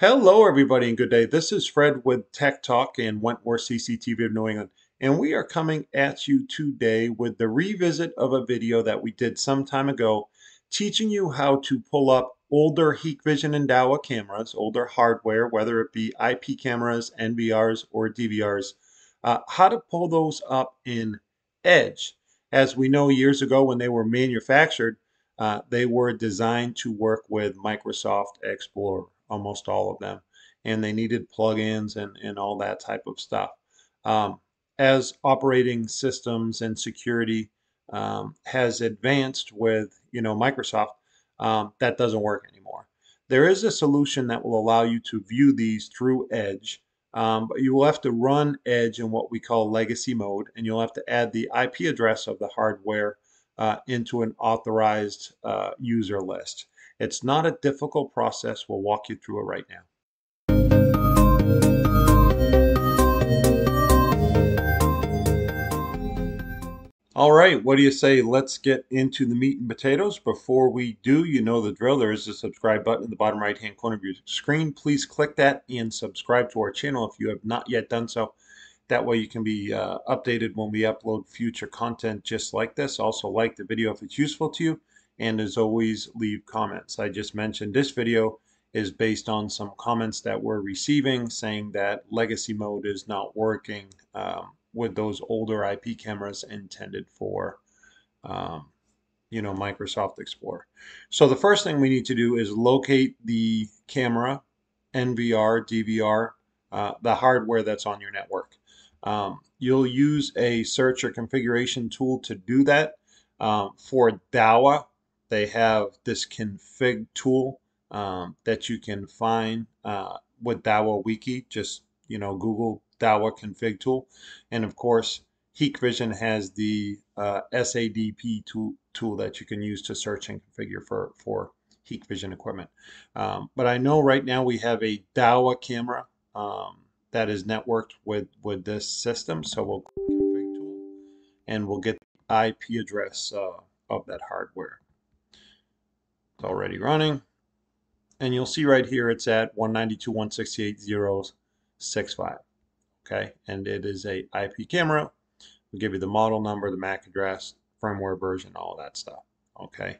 Hello, everybody, and good day. This is Fred with Tech Talk and Wentworth CCTV of New England, and we are coming at you today with the revisit of a video that we did some time ago, teaching you how to pull up older Hikvision and Dahua cameras, older hardware, whether it be IP cameras, NVRs, or DVRs, uh, how to pull those up in Edge. As we know, years ago when they were manufactured, uh, they were designed to work with Microsoft Explorer almost all of them, and they needed plugins and, and all that type of stuff. Um, as operating systems and security um, has advanced with you know Microsoft, um, that doesn't work anymore. There is a solution that will allow you to view these through Edge, um, but you will have to run Edge in what we call legacy mode, and you'll have to add the IP address of the hardware uh, into an authorized uh, user list. It's not a difficult process. We'll walk you through it right now. All right, what do you say? Let's get into the meat and potatoes. Before we do, you know the drill. There is a subscribe button in the bottom right hand corner of your screen. Please click that and subscribe to our channel if you have not yet done so. That way you can be uh, updated when we upload future content just like this. Also like the video if it's useful to you and as always leave comments. I just mentioned this video is based on some comments that we're receiving saying that legacy mode is not working um, with those older IP cameras intended for um, you know Microsoft Explorer. So the first thing we need to do is locate the camera, NVR, DVR, uh, the hardware that's on your network. Um, you'll use a search or configuration tool to do that. Um, for Dahua, they have this config tool um, that you can find uh, with Dahua Wiki. Just you know, Google Dahua config tool, and of course, Hikvision has the uh, SADP tool, tool that you can use to search and configure for for Hikvision equipment. Um, but I know right now we have a Dahua camera um, that is networked with with this system, so we'll config tool, and we'll get the IP address uh, of that hardware. It's already running. And you'll see right here it's at 192.168.065. Okay, and it is a IP camera. We'll give you the model number, the MAC address, firmware version, all that stuff. Okay.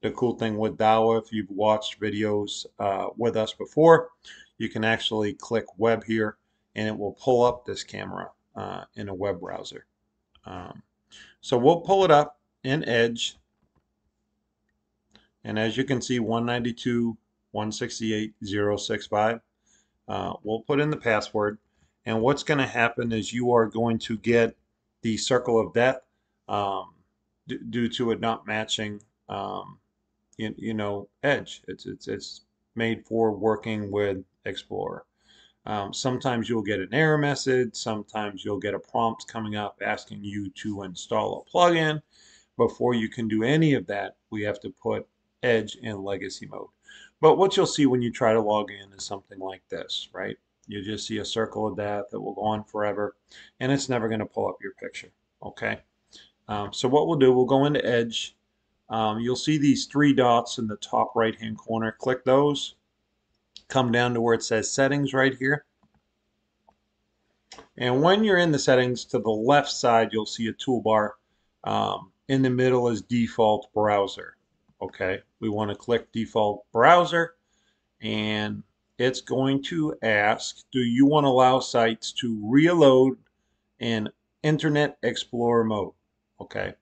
The cool thing with Dahua, if you've watched videos uh, with us before, you can actually click web here and it will pull up this camera uh, in a web browser. Um, so we'll pull it up in Edge and as you can see, 192.168.065. Uh, we'll put in the password. And what's going to happen is you are going to get the circle of death um, due to it not matching, um, you, you, know, Edge. It's, it's, it's made for working with Explorer. Um, sometimes you'll get an error message. Sometimes you'll get a prompt coming up asking you to install a plugin. Before you can do any of that, we have to put Edge in legacy mode. But what you'll see when you try to log in is something like this, right? You just see a circle of that that will go on forever, and it's never going to pull up your picture, okay? Um, so what we'll do, we'll go into Edge. Um, you'll see these three dots in the top right-hand corner. Click those. Come down to where it says Settings right here. And when you're in the settings, to the left side, you'll see a toolbar. Um, in the middle is Default Browser okay we want to click default browser and it's going to ask do you want to allow sites to reload in internet explorer mode? Okay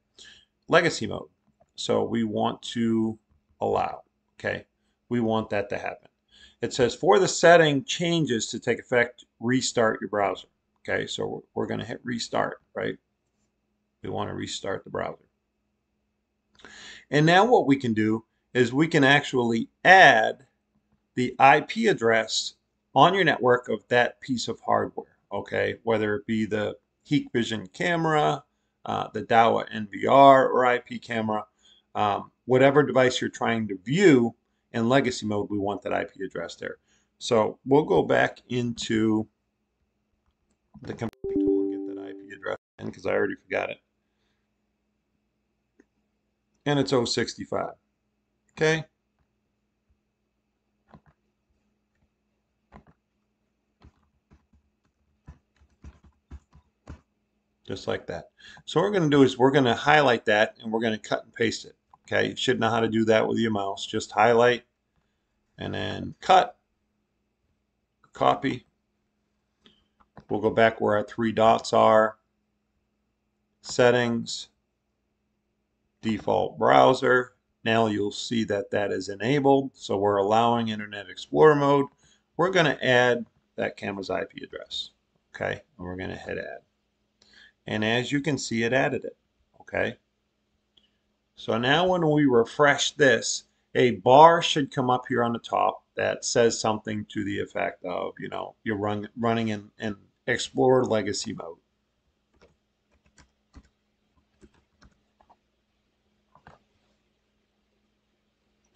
legacy mode. So we want to allow okay? We want that to happen. It says for the setting changes to take effect restart your browser. Okay so we're going to hit restart right? We want to restart the browser and now what we can do is we can actually add the IP address on your network of that piece of hardware, okay? Whether it be the Hikvision camera, uh, the Dahua NVR or IP camera, um, whatever device you're trying to view in legacy mode, we want that IP address there. So we'll go back into the tool and get that IP address in because I already forgot it and it's 065. Okay? Just like that. So what we're going to do is we're going to highlight that and we're going to cut and paste it. Okay, you should know how to do that with your mouse. Just highlight and then cut, copy. We'll go back where our three dots are, settings, default browser. Now you'll see that that is enabled. So we're allowing Internet Explorer mode. We're going to add that camera's IP address. Okay, and we're going to hit add. And as you can see, it added it. Okay. So now when we refresh this, a bar should come up here on the top that says something to the effect of, you know, you're run, running in, in Explorer Legacy mode.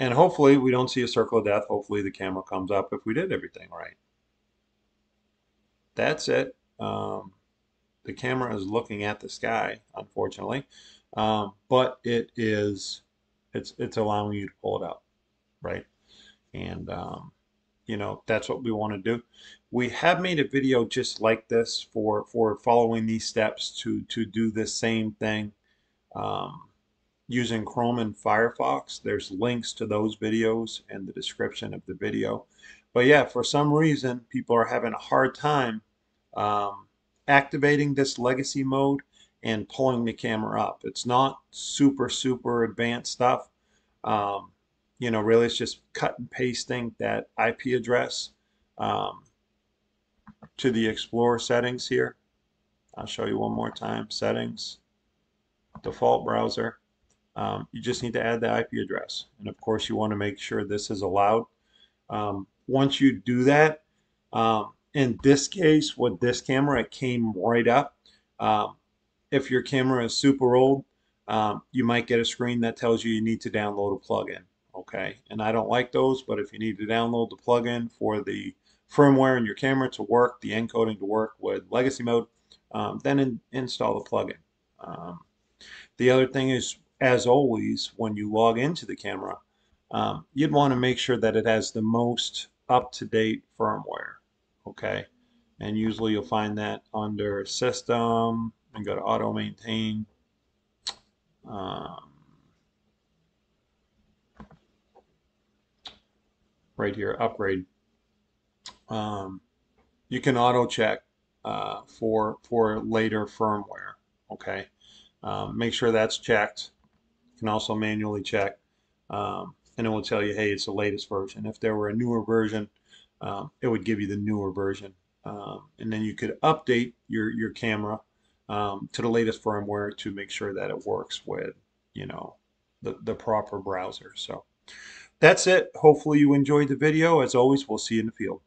And hopefully we don't see a circle of death. Hopefully the camera comes up if we did everything right. That's it. Um, the camera is looking at the sky, unfortunately, um, but it is it's it's allowing you to pull it up, right? And um, you know that's what we want to do. We have made a video just like this for for following these steps to to do the same thing um, using Chrome and Firefox. There's links to those videos in the description of the video. But yeah, for some reason, people are having a hard time um, activating this legacy mode and pulling the camera up. It's not super, super advanced stuff. Um, you know, really it's just cut and pasting that IP address um, to the Explorer settings here. I'll show you one more time. Settings, default browser. Um, you just need to add the IP address. And of course, you want to make sure this is allowed. Um, once you do that, um, in this case, with this camera, it came right up. Um, if your camera is super old, um, you might get a screen that tells you you need to download a plugin. Okay, and I don't like those, but if you need to download the plugin for the firmware in your camera to work, the encoding to work with legacy mode, um, then in, install the plugin. The other thing is, as always, when you log into the camera, um, you'd want to make sure that it has the most up-to-date firmware okay? And usually you'll find that under system and go to auto maintain um, right here upgrade. Um, you can auto check uh, for for later firmware okay? Um, make sure that's checked can also manually check um, and it will tell you hey it's the latest version if there were a newer version um, it would give you the newer version. Um, and then you could update your, your camera um, to the latest firmware to make sure that it works with, you know, the, the proper browser. So that's it. Hopefully you enjoyed the video. As always, we'll see you in the field.